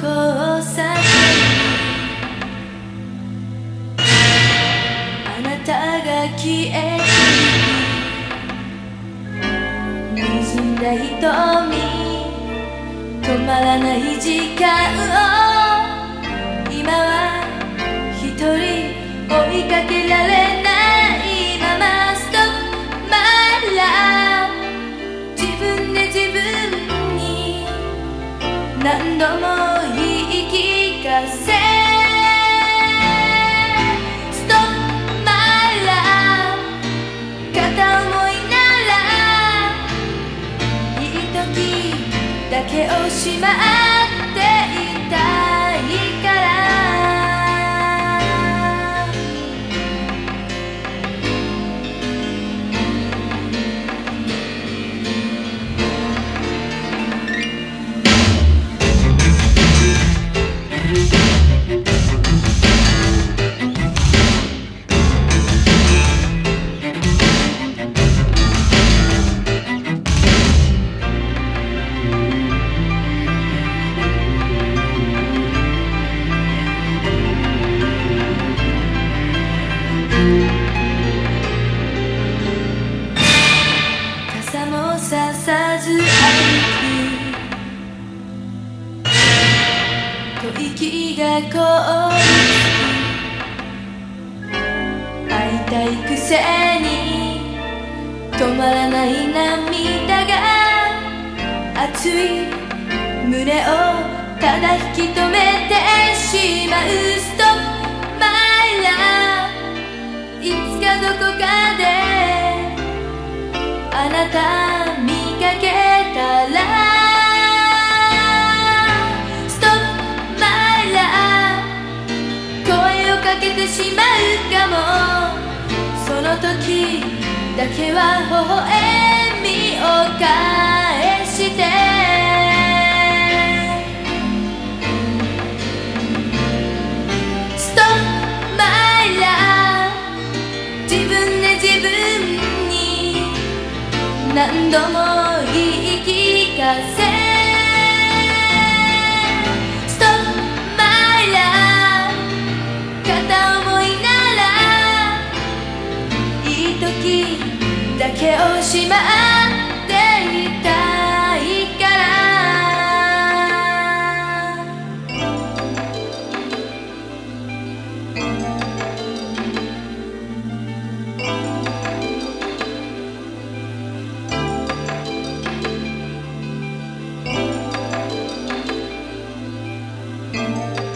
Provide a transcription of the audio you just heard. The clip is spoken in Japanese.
あなたが消えて滲んだ瞳止まらない時間を今は一人追いかけられ何度も言い聞かせ Stop my love 片思いならいい時だけおしまいさず歩く吐息が凍る会いたいくせに止まらない涙が熱い胸をただ引き止めてしまう Stop my love いつかどこかであなたしまうかも。その時だけは微笑みを返して。ストップマイラ自分で自分に何度も言い聞かせ。けをしまっていたいから「